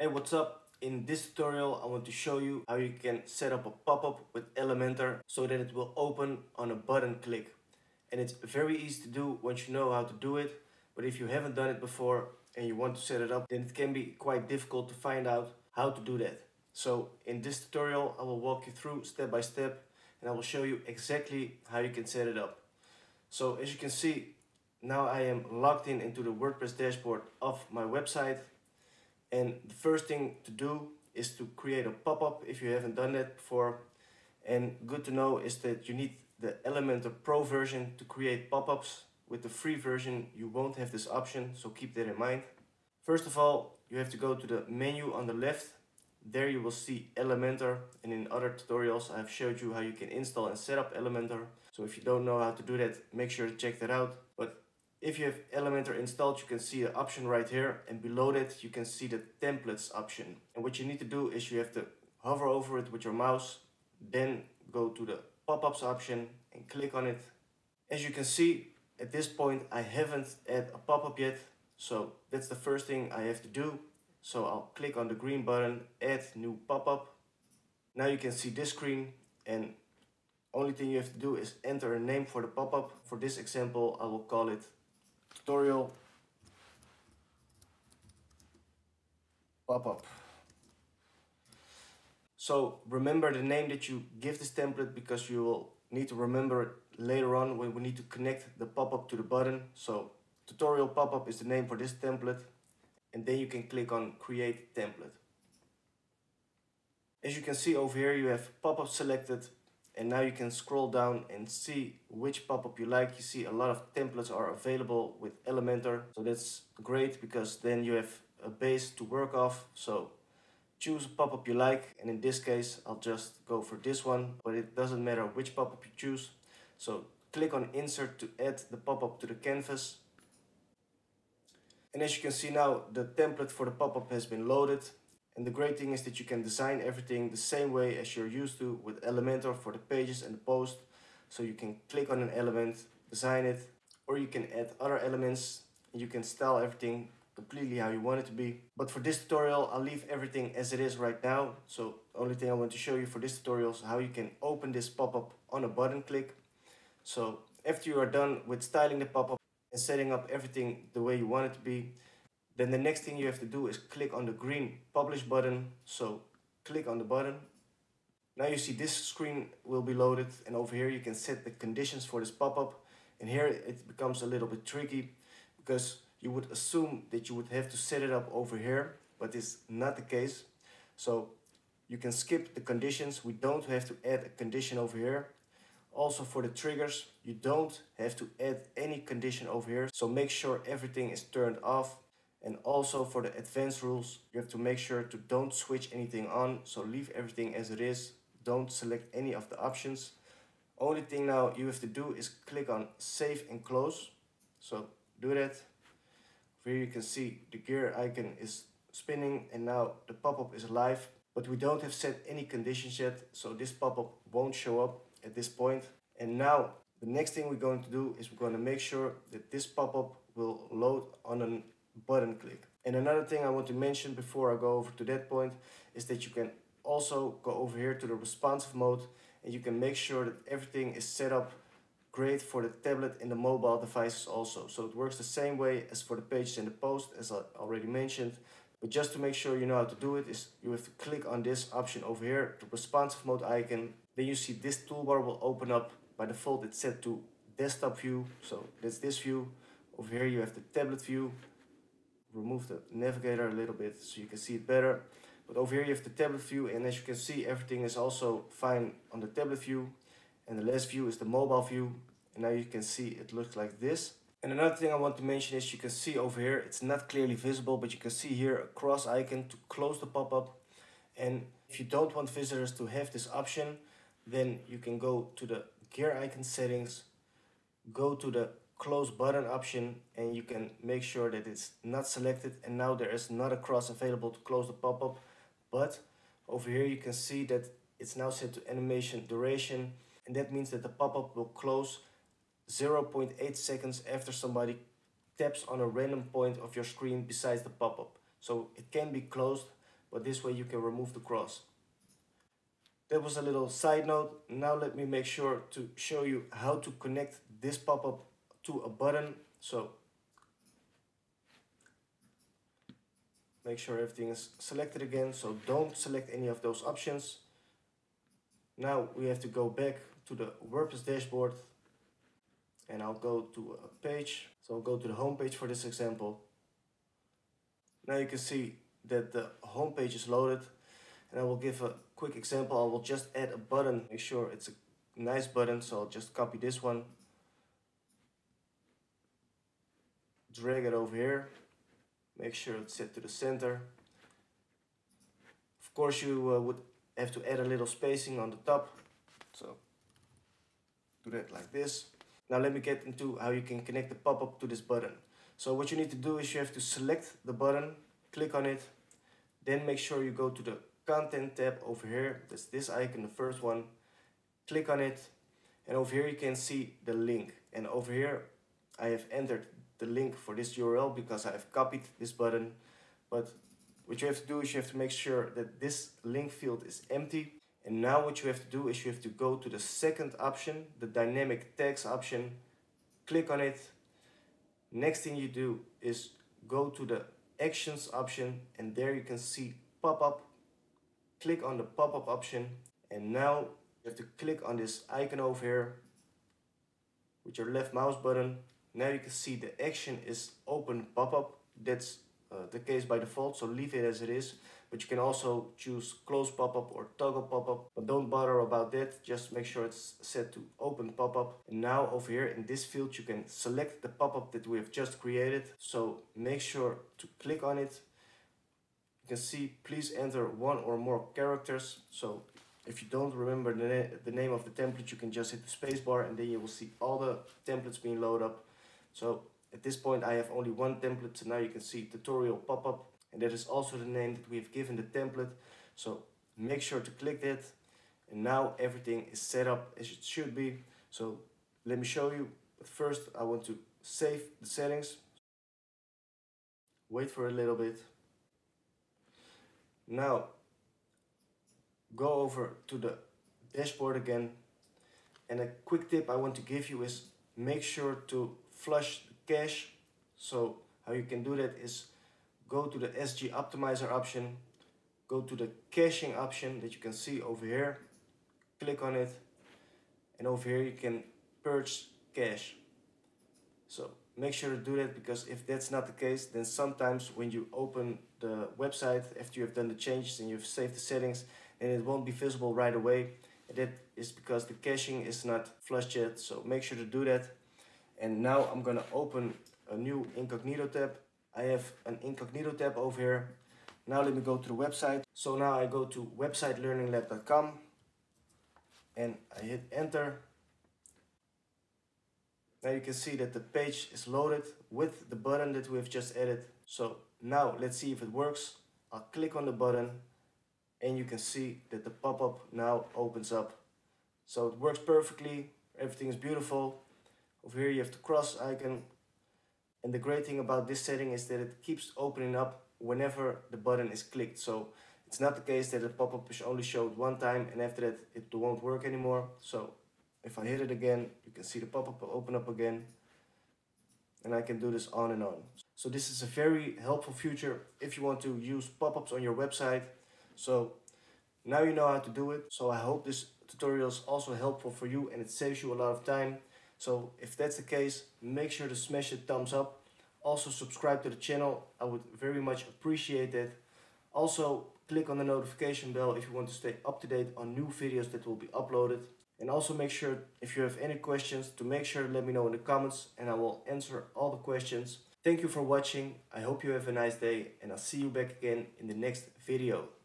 Hey, what's up? In this tutorial, I want to show you how you can set up a pop-up with Elementor so that it will open on a button click. And it's very easy to do once you know how to do it. But if you haven't done it before and you want to set it up, then it can be quite difficult to find out how to do that. So in this tutorial, I will walk you through step by step and I will show you exactly how you can set it up. So as you can see, now I am logged in into the WordPress dashboard of my website and the first thing to do is to create a pop-up if you haven't done that before. And good to know is that you need the Elementor Pro version to create pop-ups. With the free version, you won't have this option, so keep that in mind. First of all, you have to go to the menu on the left. There you will see Elementor, and in other tutorials I have showed you how you can install and set up Elementor. So if you don't know how to do that, make sure to check that out. But if you have Elementor installed, you can see the option right here and below that you can see the templates option. And what you need to do is you have to hover over it with your mouse, then go to the pop-ups option and click on it. As you can see, at this point I haven't added a pop-up yet, so that's the first thing I have to do. So I'll click on the green button, add new pop-up. Now you can see this screen and only thing you have to do is enter a name for the pop-up. For this example, I will call it tutorial pop-up. So remember the name that you give this template because you will need to remember it later on when we need to connect the pop-up to the button. So tutorial pop-up is the name for this template and then you can click on create template. As you can see over here you have pop-up selected and now you can scroll down and see which pop-up you like. You see a lot of templates are available with Elementor. So that's great because then you have a base to work off. So choose a pop-up you like and in this case I'll just go for this one but it doesn't matter which pop-up you choose. So click on insert to add the pop-up to the canvas. And as you can see now the template for the pop-up has been loaded and the great thing is that you can design everything the same way as you're used to with Elementor for the pages and the post. So you can click on an element, design it, or you can add other elements and you can style everything completely how you want it to be. But for this tutorial, I'll leave everything as it is right now. So the only thing I want to show you for this tutorial is how you can open this pop-up on a button click. So after you are done with styling the pop-up and setting up everything the way you want it to be, then the next thing you have to do is click on the green publish button. So click on the button. Now you see this screen will be loaded and over here you can set the conditions for this pop-up. And here it becomes a little bit tricky because you would assume that you would have to set it up over here, but it's not the case. So you can skip the conditions. We don't have to add a condition over here. Also for the triggers, you don't have to add any condition over here. So make sure everything is turned off and also for the advanced rules, you have to make sure to don't switch anything on. So leave everything as it is. Don't select any of the options. Only thing now you have to do is click on save and close. So do that. Here you can see the gear icon is spinning and now the pop-up is live. But we don't have set any conditions yet. So this pop-up won't show up at this point. And now the next thing we're going to do is we're going to make sure that this pop-up will load on an button click. And another thing I want to mention before I go over to that point is that you can also go over here to the responsive mode and you can make sure that everything is set up great for the tablet and the mobile devices also. So it works the same way as for the pages and the post as I already mentioned. But just to make sure you know how to do it is you have to click on this option over here, the responsive mode icon. Then you see this toolbar will open up. By default it's set to desktop view. So that's this view. Over here you have the tablet view remove the navigator a little bit so you can see it better. But over here you have the tablet view and as you can see everything is also fine on the tablet view. And the last view is the mobile view. And now you can see it looks like this. And another thing I want to mention is you can see over here, it's not clearly visible, but you can see here a cross icon to close the pop-up. And if you don't want visitors to have this option, then you can go to the gear icon settings, go to the close button option and you can make sure that it's not selected and now there is not a cross available to close the pop-up but over here you can see that it's now set to animation duration and that means that the pop-up will close 0.8 seconds after somebody taps on a random point of your screen besides the pop-up so it can be closed but this way you can remove the cross. That was a little side note. Now let me make sure to show you how to connect this pop-up to a button. So make sure everything is selected again. So don't select any of those options. Now we have to go back to the WordPress dashboard and I'll go to a page. So I'll go to the home page for this example. Now you can see that the home page is loaded and I will give a quick example. I will just add a button, make sure it's a nice button. So I'll just copy this one, drag it over here, make sure it's set to the center. Of course you uh, would have to add a little spacing on the top. So do that like this. Now let me get into how you can connect the pop-up to this button. So what you need to do is you have to select the button, click on it, then make sure you go to the content tab over here. That's this icon, the first one. Click on it and over here you can see the link. And over here I have entered the link for this URL because I have copied this button. But what you have to do is you have to make sure that this link field is empty and now what you have to do is you have to go to the second option, the dynamic tags option, click on it. Next thing you do is go to the actions option and there you can see pop-up. Click on the pop-up option and now you have to click on this icon over here with your left mouse button. Now you can see the action is open pop-up. That's uh, the case by default, so leave it as it is. But you can also choose close pop-up or toggle pop-up. But don't bother about that. Just make sure it's set to open pop-up. And now over here in this field you can select the pop-up that we have just created. So make sure to click on it. You can see please enter one or more characters. So if you don't remember the, na the name of the template you can just hit the spacebar and then you will see all the templates being loaded up so at this point I have only one template so now you can see tutorial pop-up and that is also the name that we have given the template. So make sure to click that and now everything is set up as it should be. So let me show you. But first I want to save the settings. Wait for a little bit. Now go over to the dashboard again and a quick tip I want to give you is make sure to flush cache so how you can do that is go to the SG Optimizer option, go to the caching option that you can see over here, click on it, and over here you can purge cache. So make sure to do that because if that's not the case, then sometimes when you open the website after you have done the changes and you've saved the settings, then it won't be visible right away. And that is because the caching is not flushed yet. So make sure to do that. And now I'm gonna open a new incognito tab I have an incognito tab over here. Now let me go to the website. So now I go to websitelearninglab.com and I hit enter. Now you can see that the page is loaded with the button that we have just added. So now let's see if it works. I'll click on the button and you can see that the pop-up now opens up. So it works perfectly, everything is beautiful. Over here you have the cross icon and the great thing about this setting is that it keeps opening up whenever the button is clicked. So it's not the case that the pop-up is only showed one time and after that it won't work anymore. So if I hit it again, you can see the pop-up open up again. And I can do this on and on. So this is a very helpful feature if you want to use pop-ups on your website. So now you know how to do it. So I hope this tutorial is also helpful for you and it saves you a lot of time. So if that's the case, make sure to smash the thumbs up. Also subscribe to the channel. I would very much appreciate that. Also click on the notification bell if you want to stay up to date on new videos that will be uploaded. And also make sure if you have any questions to make sure to let me know in the comments and I will answer all the questions. Thank you for watching. I hope you have a nice day and I'll see you back again in the next video.